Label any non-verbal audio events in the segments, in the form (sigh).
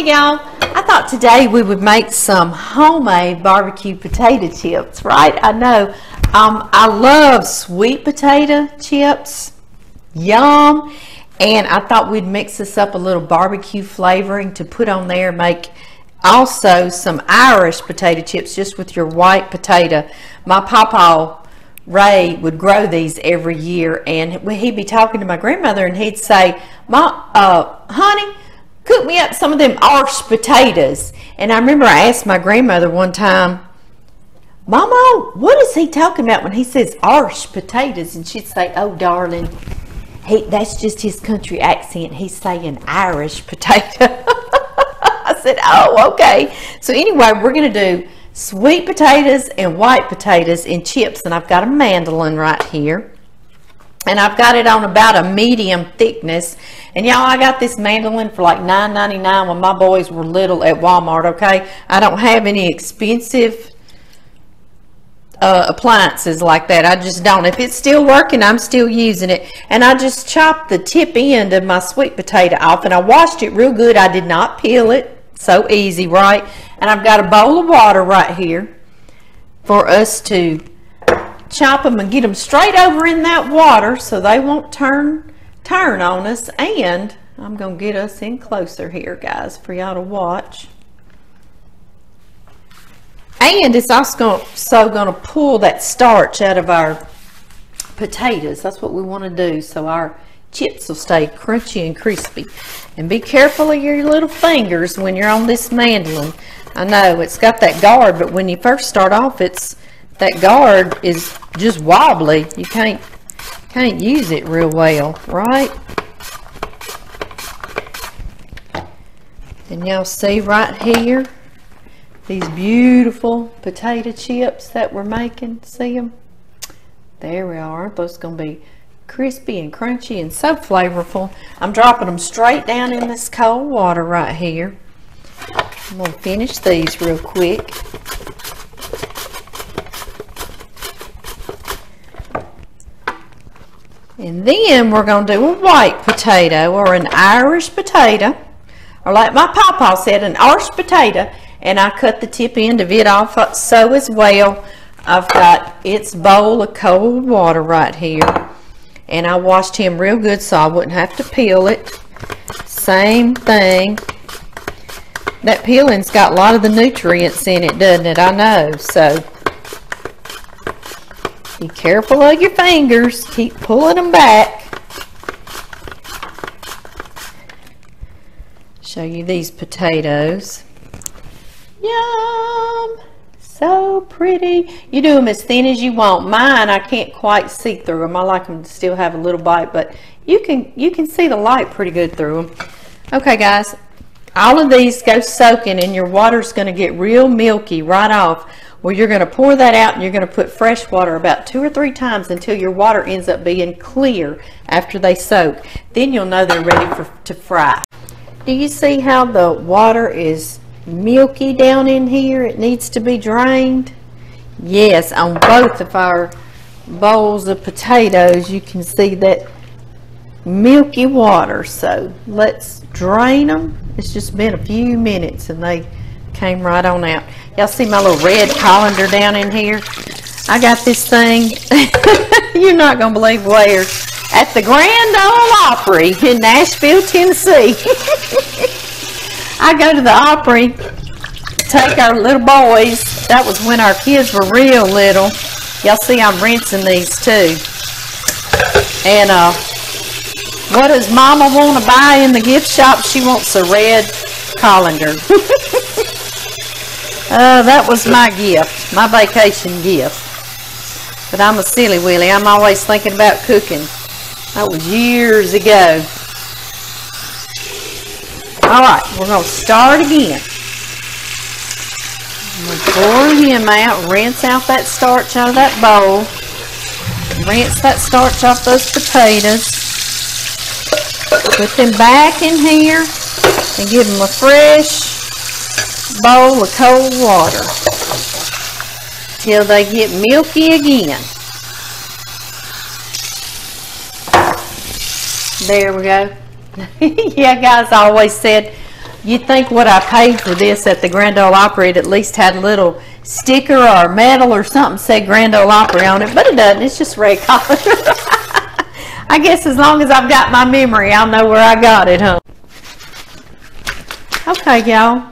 Hey y'all, I thought today we would make some homemade barbecue potato chips, right? I know. Um, I love sweet potato chips. Yum. And I thought we'd mix this up a little barbecue flavoring to put on there, make also some Irish potato chips just with your white potato. My papa Ray would grow these every year and he'd be talking to my grandmother and he'd say, "Ma, uh, honey, cook me up some of them arse potatoes. And I remember I asked my grandmother one time, Mama, what is he talking about when he says arse potatoes? And she'd say, Oh, darling, he, that's just his country accent. He's saying Irish potato. (laughs) I said, Oh, okay. So, anyway, we're going to do sweet potatoes and white potatoes and chips. And I've got a mandolin right here and I've got it on about a medium thickness. And y'all I got this mandolin for like $9.99 when my boys were little at Walmart okay? I don't have any expensive uh, appliances like that. I just don't. If it's still working I'm still using it. And I just chopped the tip end of my sweet potato off and I washed it real good. I did not peel it. So easy right? And I've got a bowl of water right here for us to chop them and get them straight over in that water so they won't turn turn on us. And I'm gonna get us in closer here guys for y'all to watch. And it's also gonna, so gonna pull that starch out of our potatoes. That's what we want to do so our chips will stay crunchy and crispy. And be careful of your little fingers when you're on this mandolin. I know it's got that guard but when you first start off it's that guard is just wobbly. You can't can't use it real well, right? And y'all see right here these beautiful potato chips that we're making. See them? There we are. Those going to be crispy and crunchy and so flavorful. I'm dropping them straight down in this cold water right here. I'm going to finish these real quick. And then we're going to do a white potato or an Irish potato. Or like my papa said, an Irish potato. And I cut the tip end of it off so as well. I've got its bowl of cold water right here. And I washed him real good so I wouldn't have to peel it. Same thing. That peeling's got a lot of the nutrients in it, doesn't it? I know. So be careful of your fingers. Keep pulling them back. Show you these potatoes. Yum! So pretty. You do them as thin as you want. Mine, I can't quite see through them. I like them to still have a little bite, but you can you can see the light pretty good through them. Okay, guys. All of these go soaking and your water's going to get real milky right off. Well, you're going to pour that out and you're going to put fresh water about two or three times until your water ends up being clear after they soak. Then you'll know they're ready for, to fry. Do you see how the water is milky down in here? It needs to be drained. Yes, on both of our bowls of potatoes, you can see that milky water. So let's drain them. It's just been a few minutes and they came right on out. Y'all see my little red colander down in here? I got this thing. (laughs) You're not going to believe where. At the Grand Ole Opry in Nashville, Tennessee. (laughs) I go to the Opry, take our little boys. That was when our kids were real little. Y'all see I'm rinsing these too. And uh, what does Mama want to buy in the gift shop? She wants a red colander. (laughs) Uh, that was my gift, my vacation gift. But I'm a silly willy. I'm always thinking about cooking. That was years ago. Alright, we're going to start again. I'm going to pour him out, rinse out that starch out of that bowl. Rinse that starch off those potatoes. Put them back in here and give them a fresh bowl of cold water till they get milky again. There we go. (laughs) yeah, guys, I always said You'd think what I paid for this at the Grand Ole Opry it at least had a little sticker or metal or something say Grand Ole Opry on it, but it doesn't. It's just Ray (laughs) Colander. I guess as long as I've got my memory, I'll know where I got it, huh? Okay, y'all.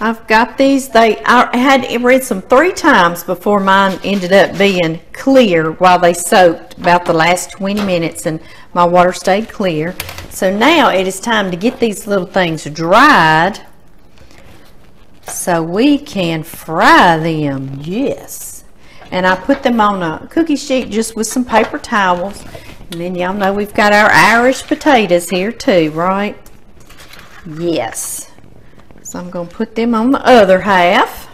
I've got these. They I had rinsed them three times before mine ended up being clear while they soaked about the last 20 minutes and my water stayed clear. So now it is time to get these little things dried so we can fry them. Yes. And I put them on a cookie sheet just with some paper towels. And then y'all know we've got our Irish potatoes here too, right? Yes. So I'm going to put them on the other half.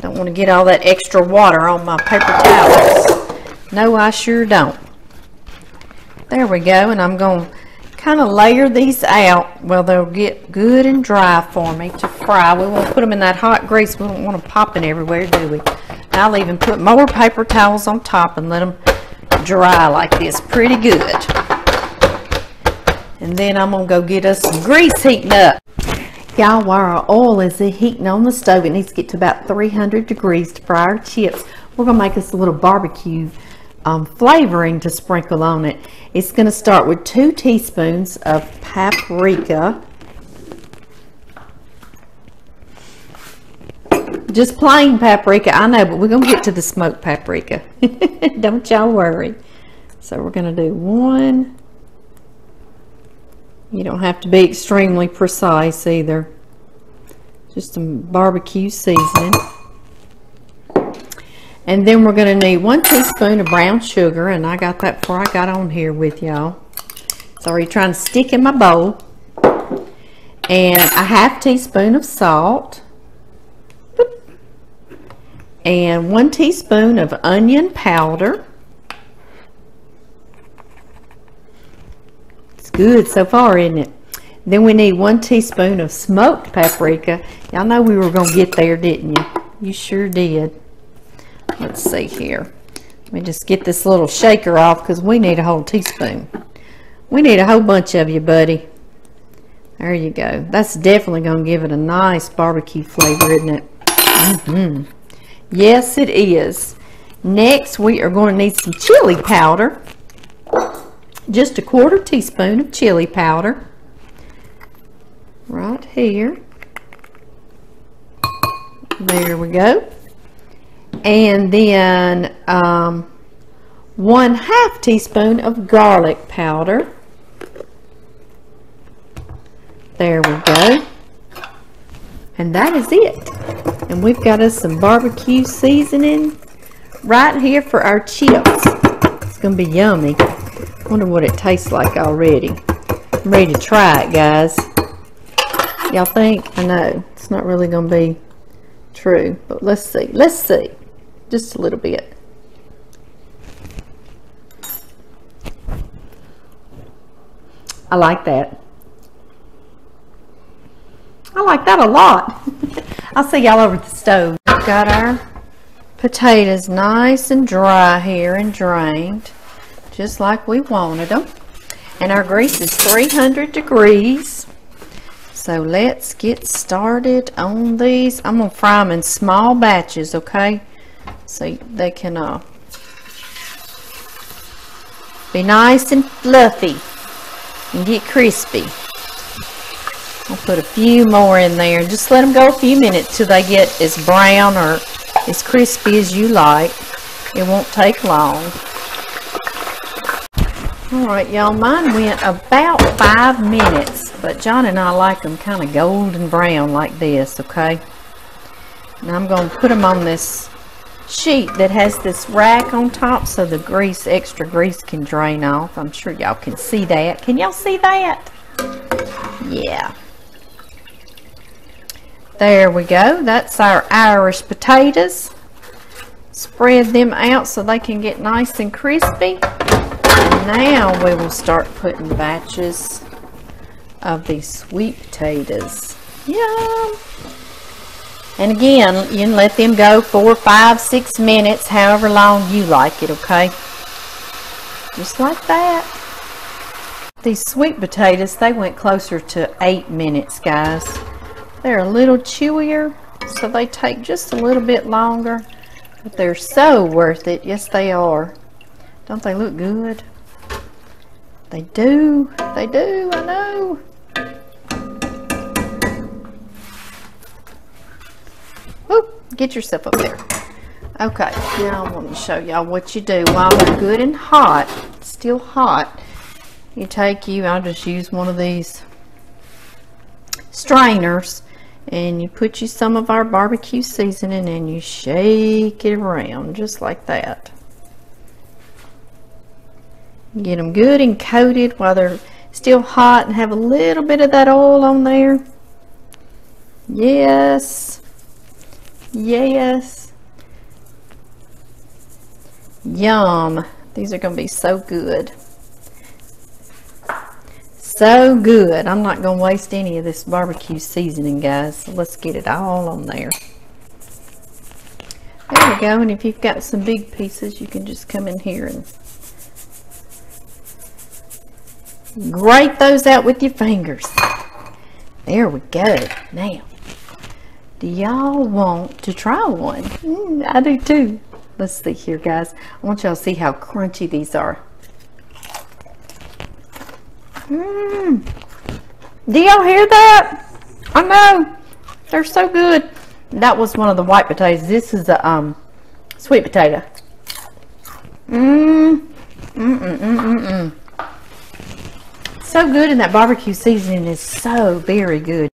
Don't want to get all that extra water on my paper towels. No, I sure don't. There we go. And I'm going to kind of layer these out. Well, they'll get good and dry for me to fry. We won't put them in that hot grease. We don't want them popping everywhere, do we? I'll even put more paper towels on top and let them dry like this pretty good. And then I'm going to go get us some grease heating up. Y'all, while our oil is heating on the stove, it needs to get to about 300 degrees to fry our chips. We're going to make us a little barbecue um, flavoring to sprinkle on it. It's going to start with two teaspoons of paprika. Just plain paprika, I know, but we're going to get to the smoked paprika. (laughs) Don't y'all worry. So we're going to do one, you don't have to be extremely precise either. Just some barbecue seasoning. And then we're going to need one teaspoon of brown sugar, and I got that before I got on here with y'all. It's already trying to stick in my bowl. And a half teaspoon of salt. And one teaspoon of onion powder. It's good so far, isn't it? Then we need one teaspoon of smoked paprika. Y'all know we were going to get there, didn't you? You sure did. Let's see here. Let me just get this little shaker off because we need a whole teaspoon. We need a whole bunch of you, buddy. There you go. That's definitely going to give it a nice barbecue flavor, isn't it? Mm -hmm. Yes, it is. Next, we are going to need some chili powder just a quarter teaspoon of chili powder right here. There we go. And then um, one half teaspoon of garlic powder. There we go. And that is it. And we've got us some barbecue seasoning right here for our chips. It's going to be yummy wonder what it tastes like already. I'm ready to try it, guys. Y'all think? I know. It's not really going to be true. But let's see. Let's see. Just a little bit. I like that. I like that a lot. I'll see y'all over at the stove. We've got our potatoes nice and dry here and drained just like we wanted them. And our grease is 300 degrees. So let's get started on these. I'm going to fry them in small batches, okay? So they can uh, be nice and fluffy and get crispy. I'll put a few more in there. And just let them go a few minutes till they get as brown or as crispy as you like. It won't take long. All right, y'all, mine went about five minutes, but John and I like them kind of golden brown like this, okay? Now I'm going to put them on this sheet that has this rack on top so the grease, extra grease can drain off. I'm sure y'all can see that. Can y'all see that? Yeah. There we go. That's our Irish potatoes. Spread them out so they can get nice and crispy now we will start putting batches of these sweet potatoes. Yum! And again, you can let them go four, five, six minutes, however long you like it, okay? Just like that. These sweet potatoes, they went closer to eight minutes, guys. They're a little chewier, so they take just a little bit longer, but they're so worth it. Yes, they are. Don't they look good? They do. They do. I know. Whoop, get yourself up there. Okay, now I want to show y'all what you do while they're good and hot, still hot. You take you, I'll just use one of these strainers and you put you some of our barbecue seasoning and you shake it around just like that. Get them good and coated while they're still hot and have a little bit of that oil on there. Yes. Yes. Yum. These are going to be so good. So good. I'm not going to waste any of this barbecue seasoning, guys. So let's get it all on there. There we go. And if you've got some big pieces, you can just come in here and grate those out with your fingers. There we go. Now, do y'all want to try one? Mm, I do too. Let's see here, guys. I want y'all to see how crunchy these are. Mmm. Do y'all hear that? I know. They're so good. That was one of the white potatoes. This is a um, sweet potato. Mmm. Mmm, mmm, mmm, mmm. So good, and that barbecue seasoning is so very good.